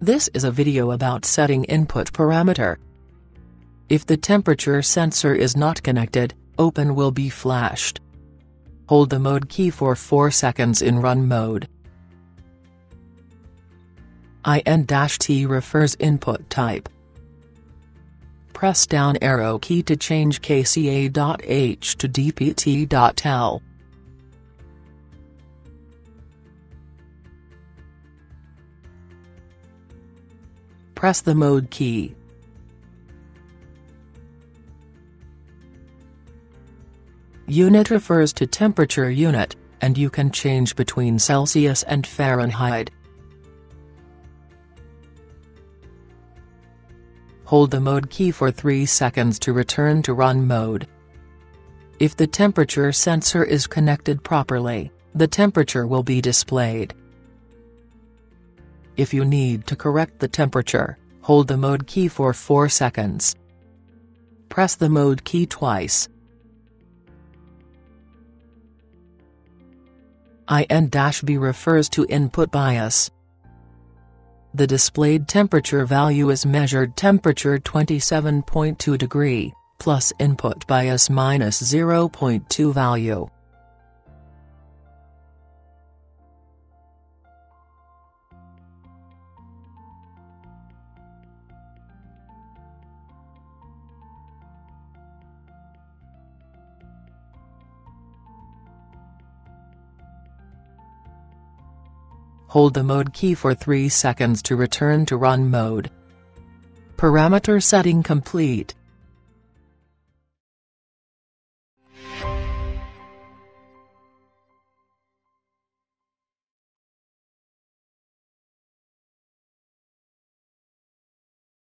This is a video about setting input parameter. If the temperature sensor is not connected, open will be flashed. Hold the mode key for 4 seconds in run mode. IN-T refers input type. Press down arrow key to change KCA.H to DPT.L. Press the mode key. Unit refers to temperature unit, and you can change between Celsius and Fahrenheit. Hold the mode key for 3 seconds to return to run mode. If the temperature sensor is connected properly, the temperature will be displayed. If you need to correct the temperature, hold the mode key for 4 seconds. Press the mode key twice. IN-B refers to input bias. The displayed temperature value is measured temperature 27.2 degree, plus input bias minus 0.2 value. Hold the mode key for 3 seconds to return to run mode. Parameter setting complete.